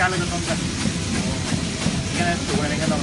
加了个灯西。你看那水我那没看到